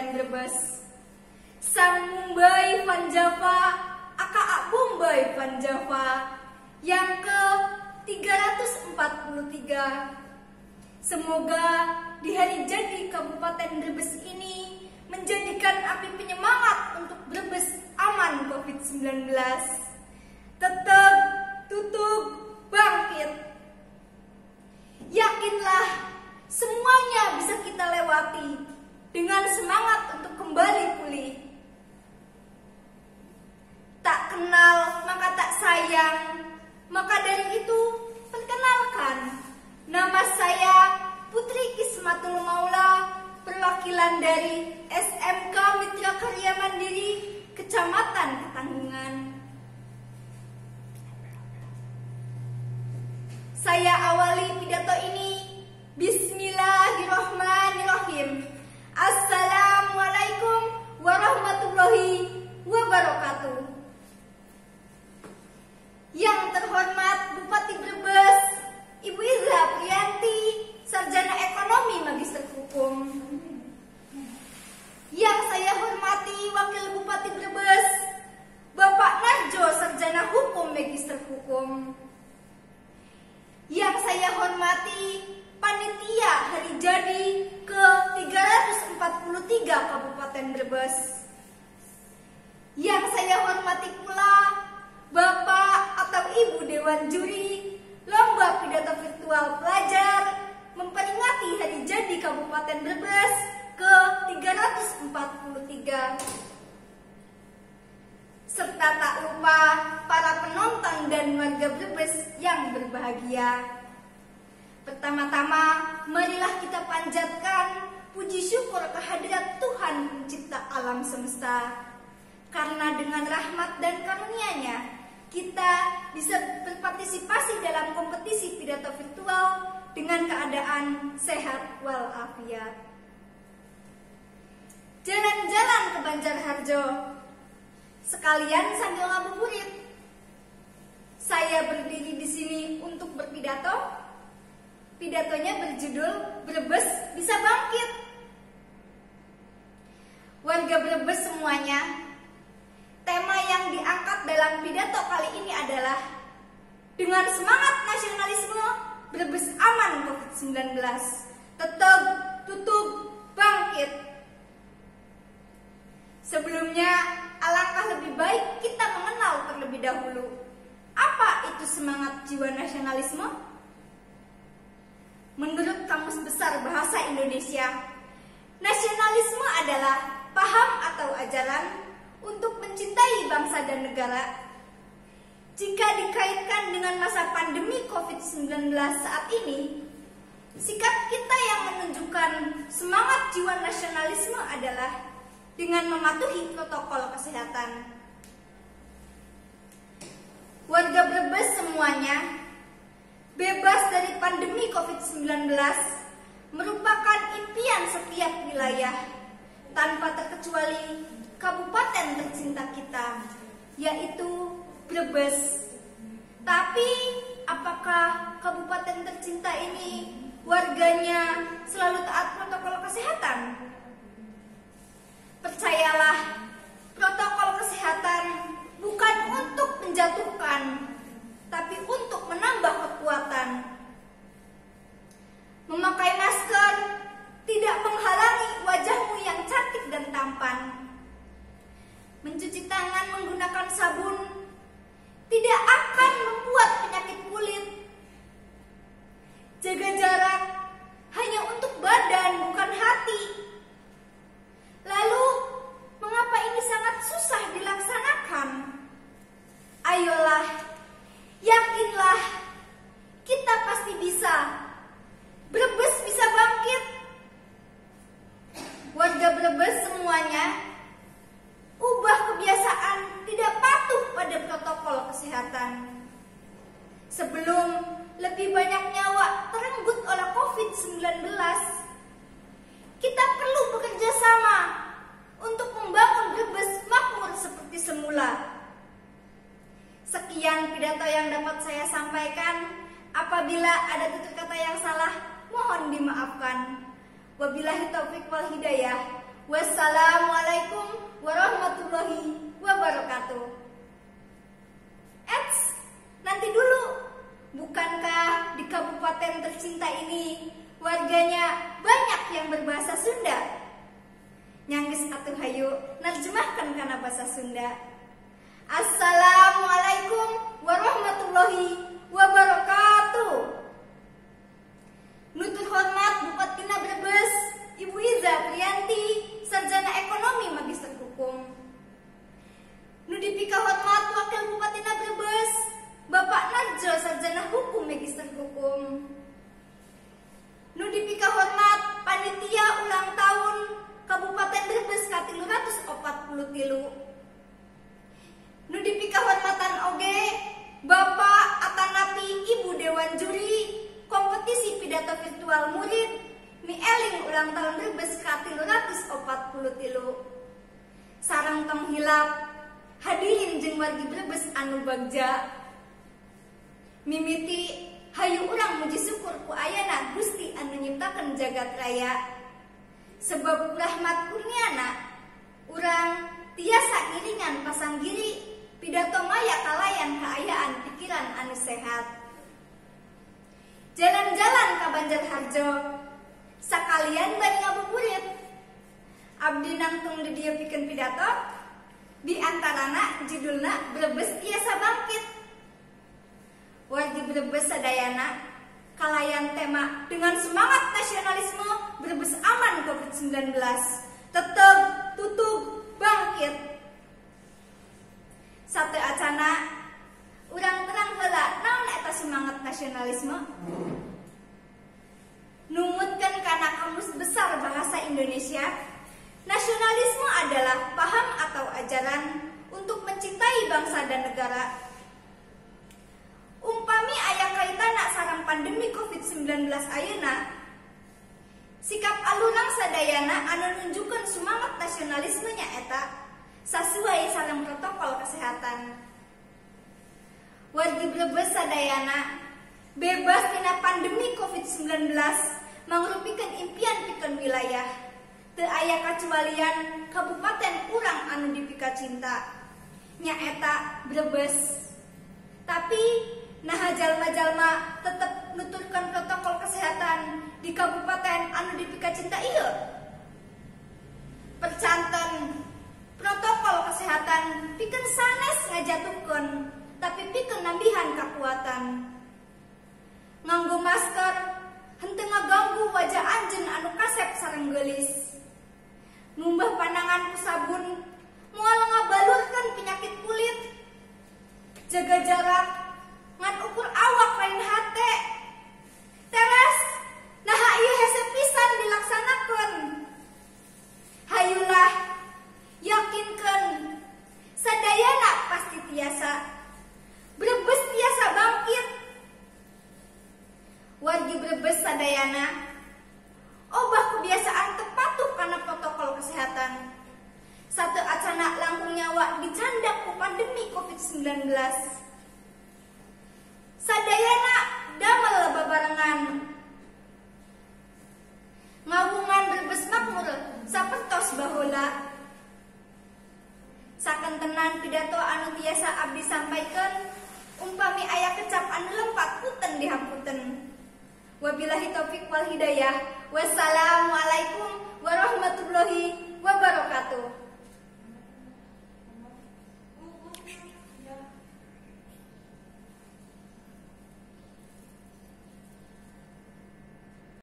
Kabupaten Brebes. Sang Mumbai Van Java, aka Mumbai Van Java, yang ke 343. Semoga di hari jadi Kabupaten Brebes ini menjadikan api penyemangat untuk Brebes aman COVID-19. Tetap tutup bangkit. Yakinlah semuanya bisa kita lewati dengan semangat untuk kembali pulih. Tak kenal maka tak sayang, maka dari itu perkenalkan nama saya Putri Kismatul Maula, perwakilan dari SMK Mitra Karya Mandiri, Kecamatan Ketanggungan. Saya awali pidato ini Bismillahirrahmanirrahim. Assalamualaikum warahmatullahi wabarakatuh. Yang terhormat Bupati Brebes, Ibu Ira Priyanti, Sarjana Ekonomi Magister Hukum. Yang saya hormati Wakil Bupati Brebes, Bapak Narjo, Sarjana Hukum Magister Hukum. Yang saya hormati Panitia Hari Jadi ke-343 Kabupaten Brebes. Yang saya hormati pula Bapak atau Ibu Dewan Juri Lomba Pidato Virtual Pelajar memperingati Hari Jadi Kabupaten Brebes ke-343 serta tak lupa para penonton dan warga Brebes yang berbahagia. Pertama-tama, marilah kita panjatkan puji syukur kehadirat Tuhan pencipta alam semesta. Karena dengan rahmat dan karunia-Nya, kita bisa berpartisipasi dalam kompetisi pidato virtual dengan keadaan sehat walafiat. Jalan-jalan ke Banjarharjo, sekalian sambil ngabuburit. Saya berdiri di sini untuk berpidato. Pidatonya berjudul Brebes bisa bangkit. Warga Brebes semuanya, tema yang diangkat dalam pidato kali ini adalah dengan semangat nasionalisme Brebes aman COVID-19. Tetap tutup bangkit. Sebelumnya, alangkah lebih baik kita mengenal terlebih dahulu apa itu semangat jiwa nasionalisme. Menurut Kamus Besar Bahasa Indonesia, nasionalisme adalah paham atau ajaran untuk mencintai bangsa dan negara. Jika dikaitkan dengan masa pandemi COVID-19 saat ini, sikap kita yang menunjukkan semangat jiwa nasionalisme adalah dengan mematuhi protokol kesehatan. Warga Brebes semuanya bebas dari pandemi COVID-19 merupakan impian setiap wilayah tanpa terkecuali kabupaten tercinta kita, yaitu Brebes. Tapi apakah kabupaten tercinta ini warganya selalu taat protokol kesehatan? Percayalah, protokol kesehatan bukan untuk menjatuhkan, tapi untuk menambah kekuatan. Memakai masker tidak menghalangi wajahmu yang cantik dan tampan. Mencuci tangan menggunakan sabun tidak akan membuat penyakit kulit. Jaga jarak hanya untuk badan, bukan hati. Lalu, mengapa ini sangat susah dilaksanakan? Ayolah, yakinlah, kita pasti bisa. Brebes bisa bangkit. Warga Brebes semuanya ubah kebiasaan tidak patuh pada protokol kesehatan. Sebelum lebih banyak nyawa terenggut oleh COVID-19, kita perlu bekerja sama untuk membangun Brebes makmur seperti semula. Sekian pidato yang dapat saya sampaikan. Apabila ada tutur kata yang salah, mohon dimaafkan. Wabillahi taufik wal hidayah. Wassalamualaikum warahmatullahi wabarakatuh. Eits, nanti dulu. Bukankah di kabupaten tercinta ini warganya banyak yang berbahasa Sunda? Nyanggis atuh hayu, nerjemahkan karena bahasa Sunda. Assalamualaikum warahmatullahi wabarakatuh. Nutur hormat Bupati Brebes, Ibu Iza Priyanti, Sarjana Ekonomi Magister Hukum. Nudipika hormat Wakil Bupati Brebes, Bapak Narjo Sarjana Hukum Magister Hukum. Nudipika hormat Panitia Ulang Tahun Kabupaten Brebes katilu ratus opat puluh tilu. Nudipika hormatan oge Bapak Atanapi Ibu Dewan Juri kompetisi pidato virtual murid Mi Eling ulang tahun Brebes katilu ratus opat tilu. Sarang tong hilap hadirin jeng wargi Brebes anu bagja. Mimiti hayu urang muji syukur ku ayana Gusti anu nyiptakeun jagat raya sebab rahmat kurniana urang tiasa iringan pasang giri pidato maya kalayan keayaan pikiran anu sehat jalan-jalan ke Banjar Harjo sekalian bari ngabuburit abdi nangtung di dia bikin pidato di antarana judulna Brebes tiasa bangkit. Wargi Brebes sadayana kalayan tema dengan semangat nasionalisme berbes aman COVID-19 tetap tutup bangkit. Satu acana urang terang hela naon eta semangat nasionalisme karena kamus besar bahasa Indonesia nasionalisme adalah paham atau ajaran untuk mencintai bangsa dan negara Umpami ayah kaitana sarang pandemi COVID-19 ayana Sikap alurang sadayana anu nunjukkan semangat nasionalismenya eta sesuai sarang protokol kesehatan. Wargi Brebes sadayana bebas tina pandemi COVID-19 mangrupikan impian pikeun wilayah. Teu aya kacualian kabupaten kurang anu dipika cinta. Nyaeta Brebes. Tapi nah jalma-jalma tetap nuturkan protokol kesehatan di kabupaten anu dipika cinta iya. Percanten protokol kesehatan piken sanes ngajatuhkan tapi piken nambihan kekuatan nganggo masker henteu ngaganggu wajah anjen anu kasep sareng gelis ngumbah pandangan ku sabun mual ngabalurkan penyakit kulit. Jaga jarak ngan ukur awak lain hate teras nah iya hese pisan dilaksanakan hayulah yakinkan sadayana pasti tiasa Brebes tiasa bangkit wargi Sadayana obah kebiasaan tepatuh karena protokol kesehatan. Satu acana langkung nyawa dicandak ku pandemi COVID-19. Sadayana damel babarengan. Ngawungan berbes makmur sapertos bahula saken tenan pidato anu biasa abdi sampaikan umpami ayah kecap anu lempat puten dihamputen Wabillahi taufik wal hidayah. Wassalamualaikum warahmatullahi wabarakatuh.